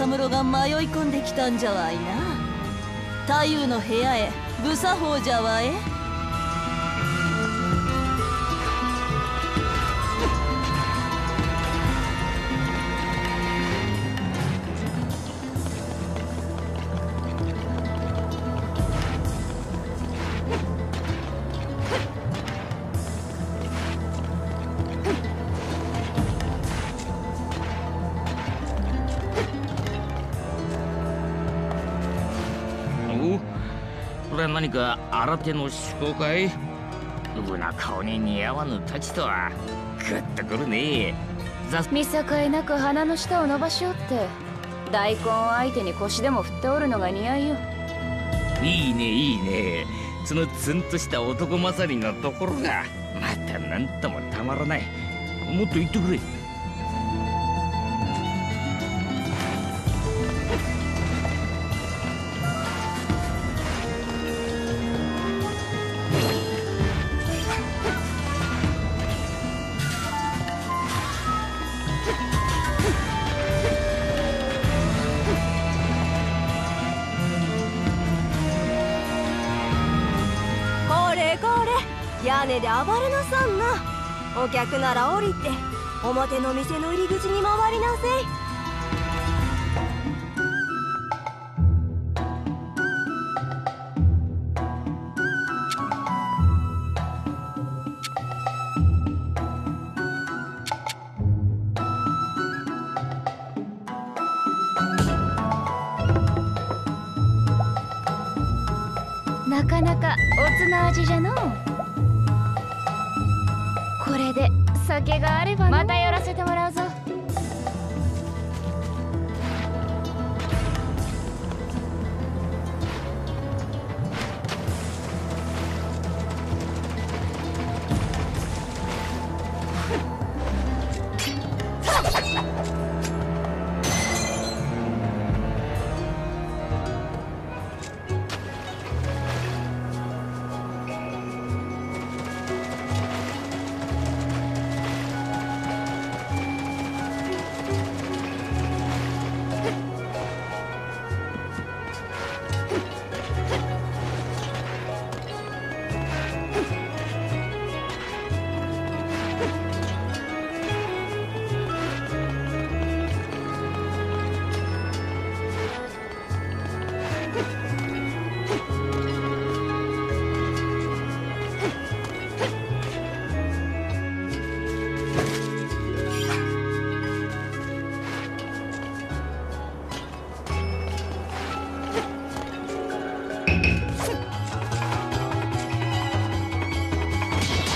者が迷い込んできたんじゃわいな。太夫の部屋へ無作法じゃわえこれは何か新手の趣向かい？うぶな顔に似合わぬ太刀とは。グッとくるね。見境なく鼻の下を伸ばしおって。大根相手に腰でも振っておるのが似合いよ。いいねいいね。そのツンとした男勝りのところがまた何ともたまらない。もっと言ってくれれ屋根で暴れなさんな。お客なら降りて表の店の入り口に回りなせい。なかなかおつな味じゃのう。で酒があればまた寄らせてもらうぞ。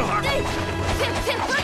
ろ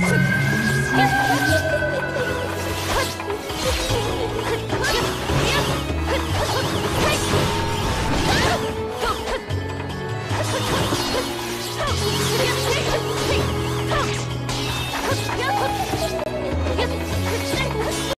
진.